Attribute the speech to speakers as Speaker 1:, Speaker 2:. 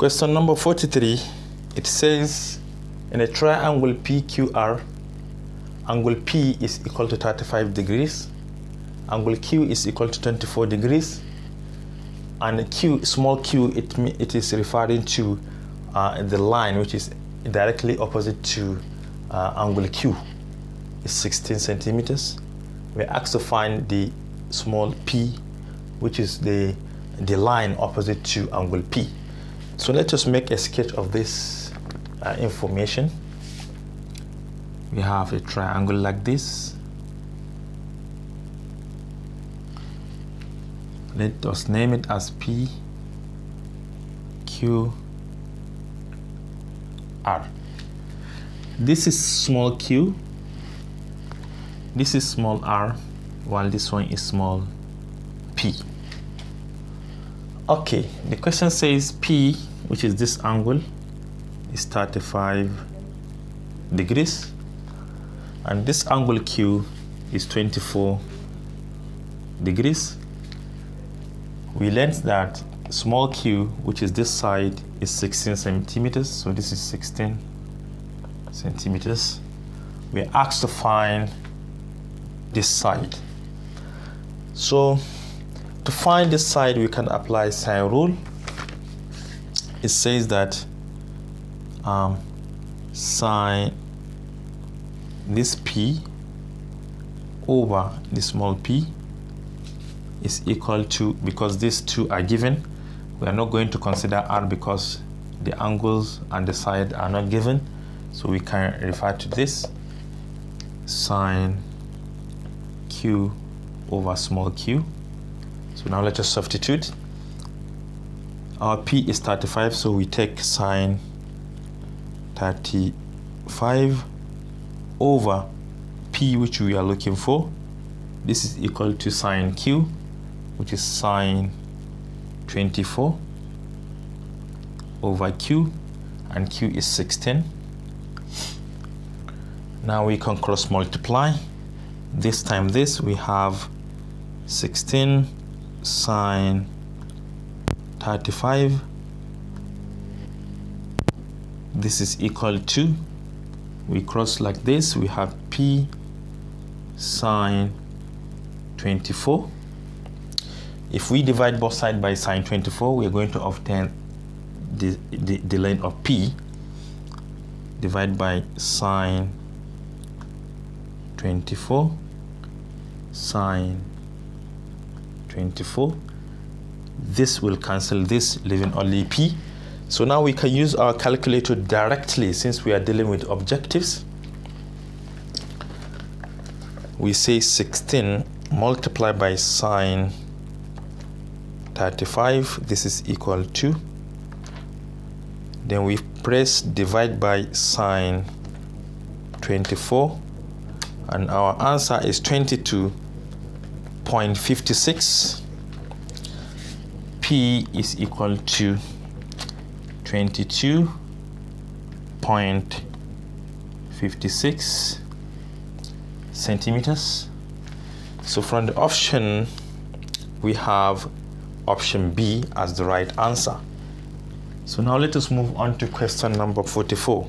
Speaker 1: Question number 43 it says in a triangle PQR, angle P is equal to 35 degrees, angle Q is equal to 24 degrees, and Q, small q, it, it is referring to uh, the line which is directly opposite to uh, angle Q, is 16 centimeters. We're asked to find the small p, which is the, the line opposite to angle P. So let us just make a sketch of this uh, information. We have a triangle like this. Let us name it as P, Q, R. This is small q, this is small r, while this one is small p. Okay, the question says P, which is this angle, is 35 degrees, and this angle Q is 24 degrees. We learned that small q, which is this side, is 16 centimeters, so this is 16 centimeters. We're asked to find this side. So to find this side, we can apply sine rule. It says that um, sine this p over the small p is equal to, because these two are given, we are not going to consider r because the angles and the side are not given. So we can refer to this sine q over small q so now let us substitute. Our P is 35, so we take sine 35 over P, which we are looking for. This is equal to sine Q, which is sine 24 over Q, and Q is 16. Now we can cross multiply. This time this, we have 16 sine 35 this is equal to we cross like this we have p sine 24 if we divide both sides by sine 24 we are going to obtain the, the, the length of p divide by sine 24 sine 24 this will cancel this leaving only p. So now we can use our calculator directly since we are dealing with objectives. We say 16 multiplied by sine 35 this is equal to then we press divide by sine 24 and our answer is 22 0.56 P is equal to 22.56 centimeters. So from the option we have option B as the right answer. So now let us move on to question number 44